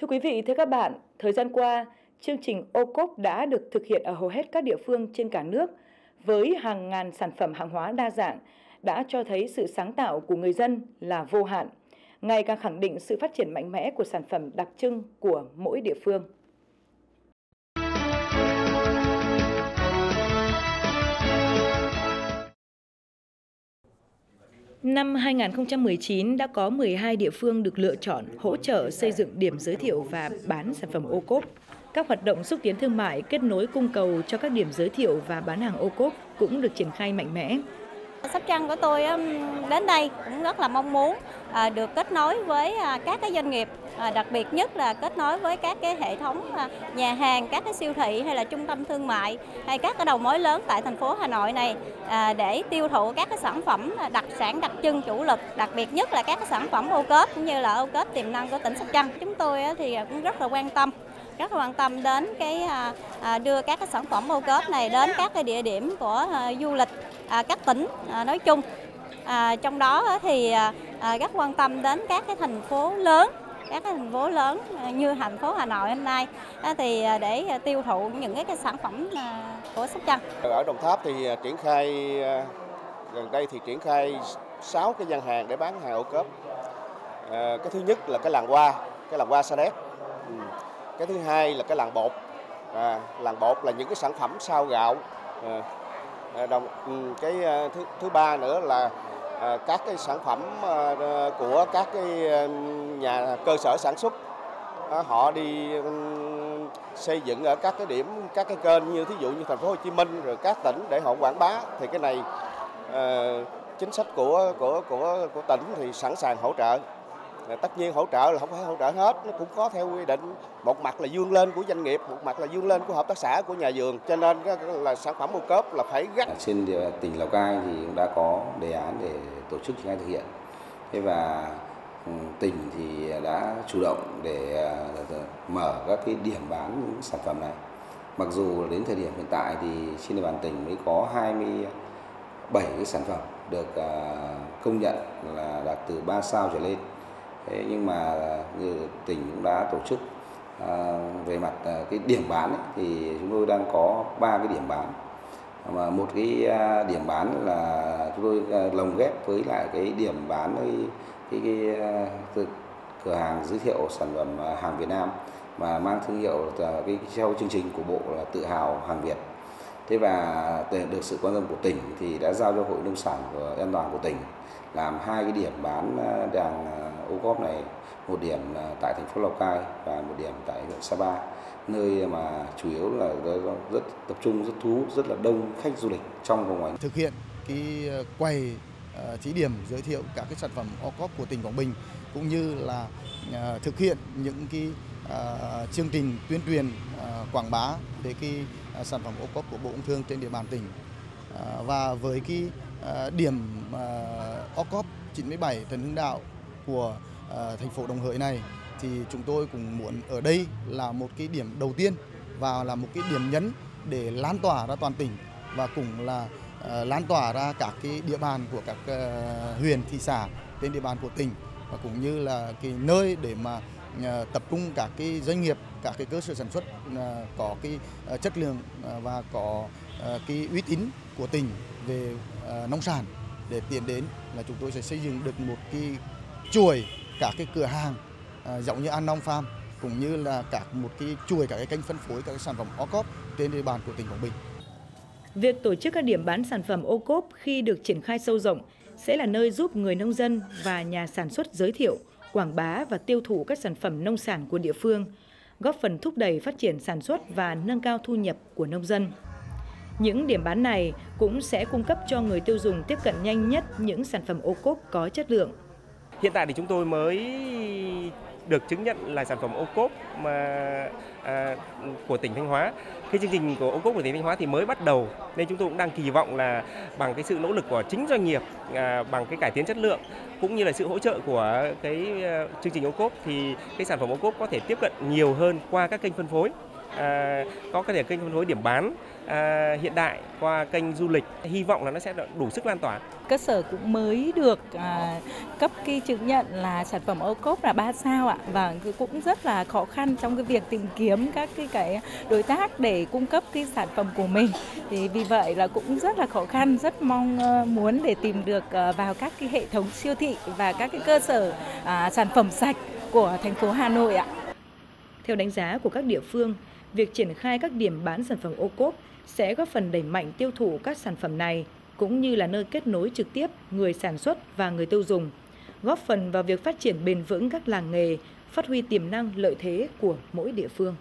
Thưa quý vị, thưa các bạn, thời gian qua, chương trình ô cốp đã được thực hiện ở hầu hết các địa phương trên cả nước với hàng ngàn sản phẩm hàng hóa đa dạng đã cho thấy sự sáng tạo của người dân là vô hạn, ngày càng khẳng định sự phát triển mạnh mẽ của sản phẩm đặc trưng của mỗi địa phương. Năm 2019 đã có 12 địa phương được lựa chọn hỗ trợ xây dựng điểm giới thiệu và bán sản phẩm ô cốp. Các hoạt động xúc tiến thương mại kết nối cung cầu cho các điểm giới thiệu và bán hàng ô cốp cũng được triển khai mạnh mẽ. Sóc Trăng của tôi um, đến đây cũng rất là mong muốn à, được kết nối với à, các cái doanh nghiệp, à, đặc biệt nhất là kết nối với các cái hệ thống nhà hàng, các cái siêu thị hay là trung tâm thương mại hay các cái đầu mối lớn tại thành phố Hà Nội này để tiêu thụ các cái sản phẩm đặc sản đặc trưng chủ lực, đặc biệt nhất là các cái sản phẩm ô cốp cũng như là ô cốp tiềm năng của tỉnh Sóc Trăng. Chúng tôi thì cũng rất là quan tâm rất là quan tâm đến cái đưa các cái sản phẩm ô cốp này đến các cái địa điểm của du lịch À, các tỉnh à, nói chung. À, trong đó thì rất quan tâm đến các cái thành phố lớn các cái thành phố lớn như thành phố Hà Nội hôm nay thì để tiêu thụ những cái sản phẩm của Sóc Trăng. Ở Đồng Tháp thì triển khai gần đây thì triển khai 6 cái gian hàng để bán hàng ô cốp. À, cái thứ nhất là cái làng hoa, cái làng hoa Sa Đéc. Ừ. Cái thứ hai là cái làng bột. À, làng bột là những cái sản phẩm sao gạo. À, Ờ, đồng ừ, cái ờ, thứ thứ ba nữa là ờ, các cái sản phẩm của các cái nhà cơ sở sản xuất họ đi xây dựng ở các cái điểm, các cái kênh như thí dụ như thành phố Hồ Chí Minh rồi các tỉnh để họ quảng bá, thì cái này chính sách của của của của tỉnh thì sẵn sàng hỗ trợ tất nhiên hỗ trợ là không phải hỗ trợ hết, nó cũng có theo quy định. Một mặt là dương lên của doanh nghiệp, một mặt là dương lên của hợp tác xã, của nhà vườn. Cho nên là sản phẩm ô cốp là phải gắn trên tỉnh Lào Cai thì cũng đã có đề án để tổ chức triển khai thực hiện. Thế và ừ, tỉnh thì đã chủ động để ờ, mở các cái điểm bán những sản phẩm này. Mặc dù đến thời điểm hiện tại thì trên địa bàn tỉnh mới có 27 cái sản phẩm được ờ, công nhận là đạt từ 3 sao trở lên. Thế nhưng mà tỉnh cũng đã tổ chức à, về mặt à, cái điểm bán ấy, thì chúng tôi đang có ba cái điểm bán. Mà một cái à, điểm bán là chúng tôi à, lồng ghép với lại cái điểm bán cái, cái, à, cái, cái cửa hàng giới thiệu sản phẩm à, hàng Việt Nam mà mang thương hiệu cái theo chương trình của bộ là tự hào hàng Việt. Thế và được sự quan tâm của tỉnh thì đã giao cho hội nông sản của an toàn của tỉnh làm hai cái điểm bán à, đàng ô góp này một điểm à, tại thành phố Lào Cai và một điểm tại huyện Sapa nơi mà chủ yếu là rất tập trung rất thu hút rất là đông khách du lịch trong và ngoài thực hiện cái à, quầy à, thí điểm giới thiệu các cái sản phẩm ô cốp của tỉnh Quảng Bình cũng như là thực hiện những cái chương trình tuyên truyền quảng bá về cái sản phẩm ô cốp của Bộ Công Thương trên địa bàn tỉnh. Và với cái điểm uh, ô cốp 97 Trần Hưng Đạo của ờ, thành phố Đồng Hới này, thì chúng tôi cũng muốn ở đây là một cái điểm đầu tiên và là một cái điểm nhấn để lan tỏa ra toàn tỉnh và cũng là ờ, lan tỏa ra các cái địa bàn của các ờ, huyện, thị xã trên địa bàn của tỉnh và cũng như là cái nơi để mà tập trung các cái doanh nghiệp, các cái cơ sở sản xuất có cái chất lượng và có cái uy tín của tỉnh về nông sản để tiến đến là chúng tôi sẽ xây dựng được một cái chuỗi các cái cửa hàng à, giống như An Nông Farm cũng như là các một cái chuỗi các cái kênh phân phối các cái sản phẩm ô cốp trên địa bàn của tỉnh Quảng Bình. Việc tổ chức các điểm bán sản phẩm ô cốp khi được triển khai sâu rộng sẽ là nơi giúp người nông dân và nhà sản xuất giới thiệu, quảng bá và tiêu thụ các sản phẩm nông sản của địa phương, góp phần thúc đẩy phát triển sản xuất và nâng cao thu nhập của nông dân. Những điểm bán này cũng sẽ cung cấp cho người tiêu dùng tiếp cận nhanh nhất những sản phẩm ô cốp có chất lượng Hiện tại thì chúng tôi mới được chứng nhận là sản phẩm ô cốp mà à, của tỉnh Thanh Hóa. Cái chương trình của ô cốp của tỉnh Thanh Hóa thì mới bắt đầu nên chúng tôi cũng đang kỳ vọng là bằng cái sự nỗ lực của chính doanh nghiệp, à, bằng cái cải tiến chất lượng cũng như là sự hỗ trợ của cái uh, chương trình ô cốp thì cái sản phẩm ô cốp có thể tiếp cận nhiều hơn qua các kênh phân phối à, có cái thể kênh phân phối điểm bán à, hiện đại qua kênh du lịch. Hy vọng là nó sẽ đủ sức lan tỏa. Cơ sở cũng mới được à, cấp cái chứng nhận là sản phẩm ô cốp là 3 sao ạ. Và cũng rất là khó khăn trong cái việc tìm kiếm các cái cái đối tác để cung cấp cái sản phẩm của mình. Thì vì vậy là cũng rất là khó khăn rất mong uh, muốn để tìm được uh, vào các cái hệ thống siêu thị và các cái cơ sở uh, sản phẩm sạch của thành phố Hà Nội ạ. Theo đánh giá của các địa phương, việc triển khai các điểm bán sản phẩm ô cốp sẽ góp phần đẩy mạnh tiêu thụ các sản phẩm này cũng như là nơi kết nối trực tiếp người sản xuất và người tiêu dùng, góp phần vào việc phát triển bền vững các làng nghề, phát huy tiềm năng lợi thế của mỗi địa phương.